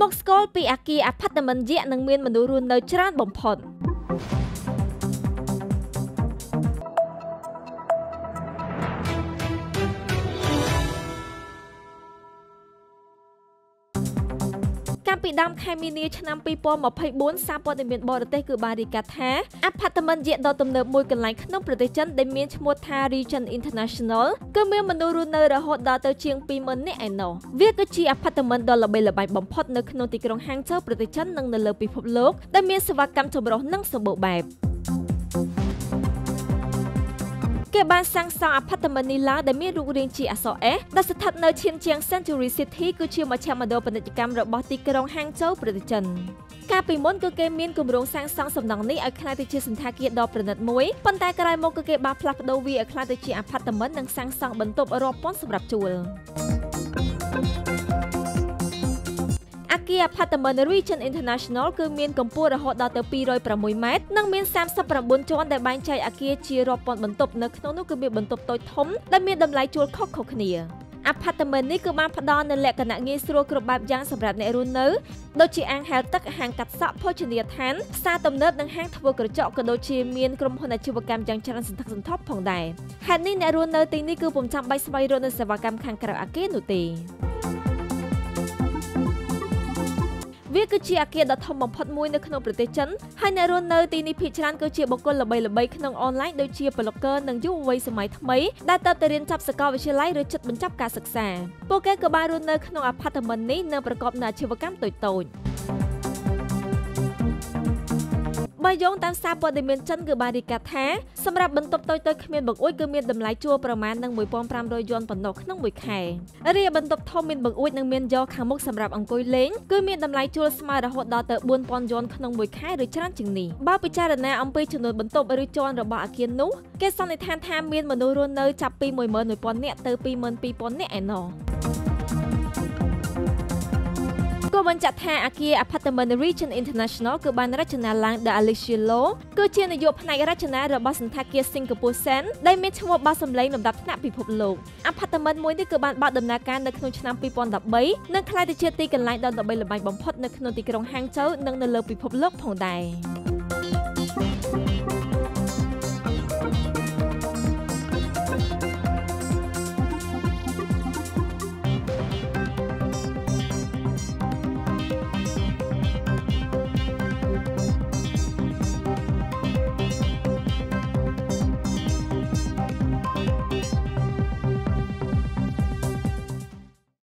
មកស្គាល់ពីអាគារអាផាតមិនយៈនឹងមានមនុស្សរស់នៅច្រើនបំផុត កាលពីដើមខែមីនាឆ្នាំ2024សារព័ត៌មានបរទេសគឺបានរាយការណ៍ថាអាផាតមិនយៈដ៏ទំនើបមួយកន្លែងក្នុងប្រទេសចិនដែលមានឈ្មោះថា Region International គឺមានមនុស្សរស់នៅរហូតដល់ទៅជាង20000នាក់ឯណោះវាគឺជាអាផាតមិនដ៏ល្បីល្បាញបំផុតនៅក្នុងទីក្រុងហាងជូប្រទេសចិននិងនៅលើពិភពលោកដែលមានសេវាកម្មចម្រុះនិងសម្បូរបែប គេបានសាងសង់អាផាតមិននេះឡើងដែលមានរូបរាងជាអក្សរ S ដែលស្ថិតនៅឈៀនជាង Century City គឺជាមជ្ឈមណ្ឌលពាណិជ្ជកម្មរបស់ទីក្រុងហាងជូប្រទេសចិនកាលពីមុនគឺគេមានគម្រោងសាងសង់សំណង់នេះឲ្យក្លាយទៅជាសន្តាគារដ៏ប្រណិតមួយប៉ុន្តែក្រោយមកគឺគេបានផ្លាស់ប្ដូរវាឲ្យក្លាយទៅជាអាផាតមិននិងសាងសង់បន្ទប់រាប់ពាន់សម្រាប់ជួល អាគារ Apartment Region International គឺមានកម្ពស់រហូតដល់ទៅ206ម៉ែត្រនិងមាន39ជាន់ដែលបែងចែកអាគារជារាប់ពាន់បន្ទប់នៅក្នុងនោះគឺមានបន្ទប់តូចធំដែលមានតម្លៃជួលខុសៗគ្នាអាផាតមិននេះគឺបានផ្ដល់នូវលក្ខណៈងាយស្រួលគ្រប់បែបយ៉ាងសម្រាប់អ្នករស់នៅដូចជាអាងហែលទឹកហាងកាត់សក់ភោជនីយដ្ឋានផ្សារទំនើបនិងហាងធ្វើក្រចកក៏ដូចជាមានក្រុមហ៊ុនអាជីវកម្មយ៉ាងច្រើនសន្ធឹកសន្ធាប់ផងដែរហេតុនេះអ្នករស់នៅទីនេះគឺពុំចាំបាច់ស្វែងរកនូវសេវាកម្មខាងក្រៅអាគារនោះទេ វាគឺជាអាគារដ៏ធំបំផុតមួយនៅក្នុងប្រទេសចិនហើយអ្នករស់នៅទីនេះភាគច្រើនគឺជាបុគ្គលល្បីៗក្នុងអនឡាញដូចជាប្លុកហ្គើនិងយុវវ័យសម័យថ្មីដែលតើទៅរៀនចប់សាកលវិទ្យាល័យឬជិតបញ្ចប់ការសិក្សាពួកគេក៏បានរស់នៅក្នុងអាផាតមិននេះនិងប្រកបនូវអាជីវកម្មតូចៗ បើយោងតាមសារព័ត៌មានចិនគឺបានរាយការណ៍ថាសម្រាប់បន្ទប់តូចៗគ្មានបង្អួចគឺមានតម្លៃជួលប្រមាណនឹង1500យួនប៉ុណ្ណោះក្នុងមួយខែរីឯបន្ទប់ធំមានបង្អួចនិងមានយ៉ខាងមុខសម្រាប់អង្គុយលេងគឺមានតម្លៃជួលស្មើរហូតដល់ទៅ4000យួនក្នុងមួយខែឬច្រើនជាងនេះបើពិចារណាអំពីចំនួនបន្ទប់ឬជាន់របស់អគារនោះគេសន្និដ្ឋានថាមានមនុស្សរស់នៅចាប់ពី11000នាក់ទៅ22000នាក់ឯណោះ គួរបញ្ជាក់ថាអាគារ Apartment Region International គឺបានរចនាឡើងដោយ Alicia Low គឺជានាយកផ្នែករចនារបស់សន្តាគារ Singapore Sen ដែលមានឈ្មោះបោះសម្លេងលំដាប់ថ្នាក់ពិភពលោក Apartment មួយនេះគឺបានបើកដំណើរការនៅក្នុងឆ្នាំ2013និងក្លាយទៅជាទីកន្លែងដ៏ល្បីល្បាញបំផុតនៅក្នុងទីក្រុងហាងជូនិងនៅលើពិភពលោកផងដែរ។